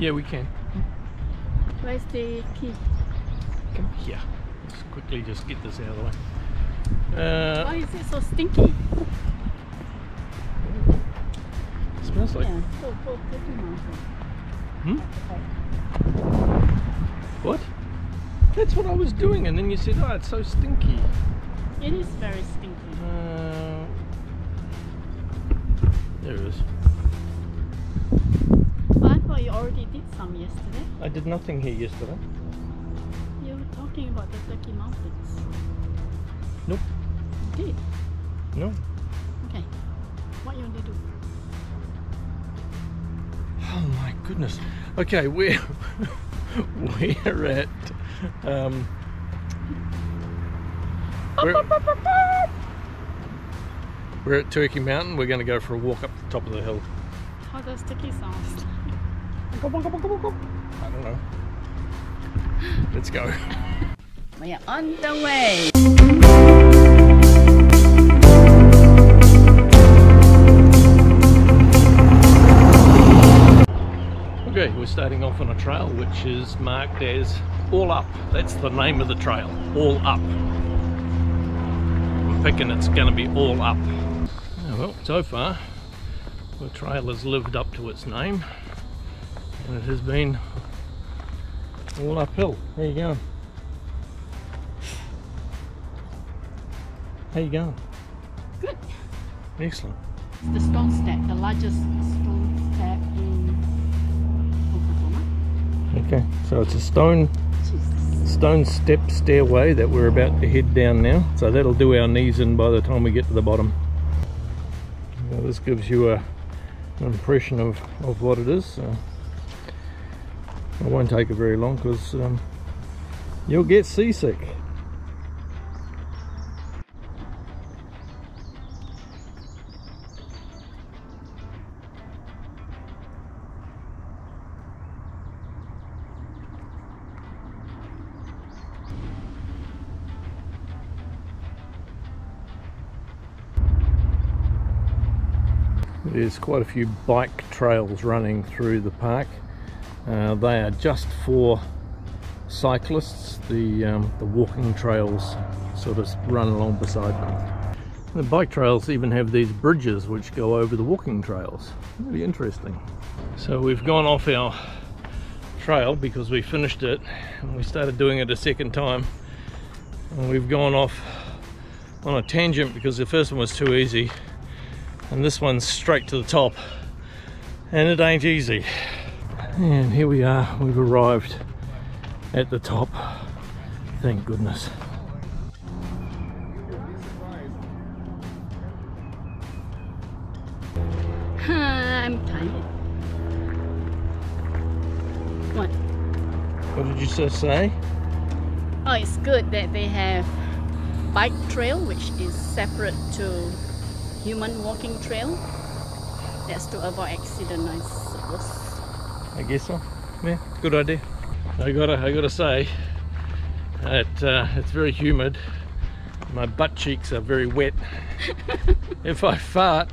Yeah, we can. Where's the key? Come here. Let's quickly just get this out of the way. Uh, Why is it so stinky? It smells like. yeah, so so Turkey Mountain. Hmm? What? That's what I was doing, and then you said, "Oh, it's so stinky." It is very stinky. Uh, there it is. I did nothing here yesterday. You were talking about the Turkey Mountains. Nope. You did? No. Okay. What you want to do? Oh my goodness. Okay, we're we're at um we're, we're at Turkey Mountain. We're going to go for a walk up the top of the hill. How does Turkey sound? I don't know. Let's go. We are on the way. Okay, we're starting off on a trail which is marked as All Up. That's the name of the trail, All Up. I'm thinking it's going to be All Up. Oh, well, so far the trail has lived up to its name and it has been all uphill. How you going? How you going? Good. Excellent. It's the stone stack, the largest stone stack in Oklahoma. Okay, so it's a stone Jesus. stone step stairway that we're about to head down now so that'll do our knees in by the time we get to the bottom Now, this gives you a, an impression of, of what it is so it won't take it very long because um, you'll get seasick There's quite a few bike trails running through the park. Uh, they are just for cyclists. The, um, the walking trails sort of run along beside them. The bike trails even have these bridges which go over the walking trails. Really interesting. So we've gone off our trail because we finished it and we started doing it a second time. And we've gone off on a tangent because the first one was too easy and this one's straight to the top and it ain't easy and here we are we've arrived at the top thank goodness I'm tired. What? what did you just say Oh, it's good that they have bike trail, which is separate to human walking trail. That's to avoid accident, I suppose. I guess so. Yeah good idea. I gotta i gotta say that uh, it's very humid. My butt cheeks are very wet. If i fart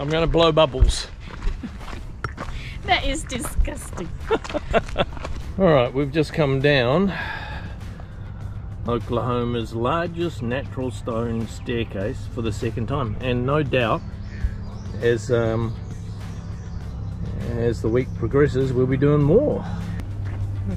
i'm gonna blow bubbles. That is disgusting. All right, we've just come down Oklahoma's largest natural stone staircase for the second time, and no doubt, as um, as the week progresses, we'll be doing more.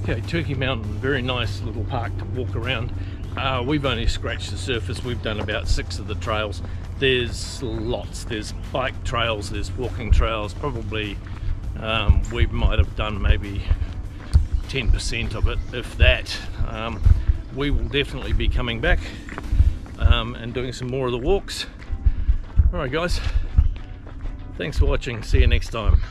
Okay, Turkey Mountain, very nice little park to walk around. Uh, we've only scratched the surface. We've done about six of the trails. There's lots. There's bike trails. There's walking trails. Probably um, we might have done maybe 10% of it, if that. Um, we will definitely be coming back um, and doing some more of the walks. Alright guys, thanks for watching, see you next time.